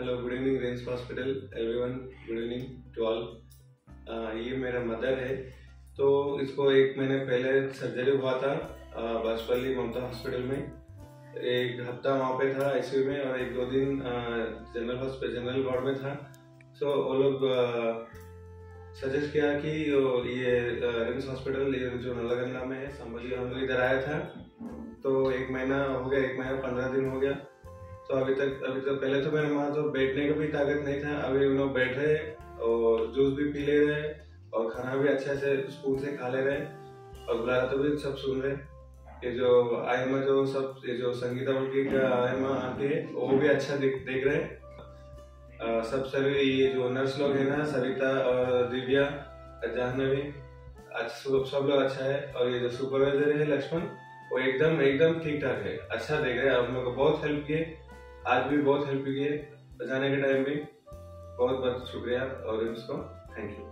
Hello good evening Reigns hospital everyone good evening to all ये मेरा mother है। तो इसको एक महीने पहले सर्जरी हुआ था बाजपल्ली ममता हॉस्पिटल में। एक हफ़्ता वहाँ पे था आईसीयू में और एक दो दिन जनरल हॉस्पिटल जनरल वार्ड में था। सो so, वो लोग सजेस्ट किया कि ये रिम्स हॉस्पिटल ये जो नलागंगा में है संभाली हम इधर आया था। तो एक महीना हो गया एक महीना पंद्रह दिन हो गया। तो अभी तक अभी तक पहले तो मेरे वहाँ तो बैठने का भी ताकत नहीं था अभी लोग बैठ रहे और जूस भी पी ले रहे और खाना भी अच्छे से स्कूल से खा ले रहे और बुला तो भी सब सुन रहे ये जो आयमा जो सब ये जो संगीता उल्टी का आयमा आती है वो भी अच्छा देख देख रहे आ, सब सभी ये जो नर्स लोग है ना सरिता और दिव्या जाह्नवी अच्छा सब लोग अच्छा है। और ये जो सुपरवाइजर है लक्ष्मण वो एकदम एकदम ठीक ठाक है अच्छा देख रहे हैं। आप लोग को बहुत हेल्प किए। आज भी बहुत हेल्प की है। बचाने के टाइम में बहुत बहुत शुक्रिया और इसको थैंक यू